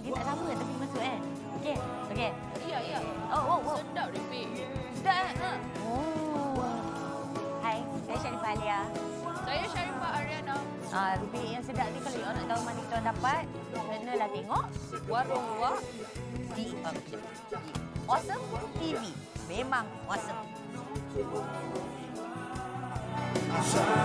dia tak sama tapi masuk eh. Okey. Okey. Iya, iya. Oh, oh, oh. Sedap repeat. Sedap kan? Ha? Oh. Hai, saya Syarifah Alia. Saya Syarifah Ariana. Ah, Rupi yang sedap ni kalau awak nak tahu mana kita dapat, kenalah tengok Warung Wak di Objek. Awesome TV. Memang awesome. Awesome.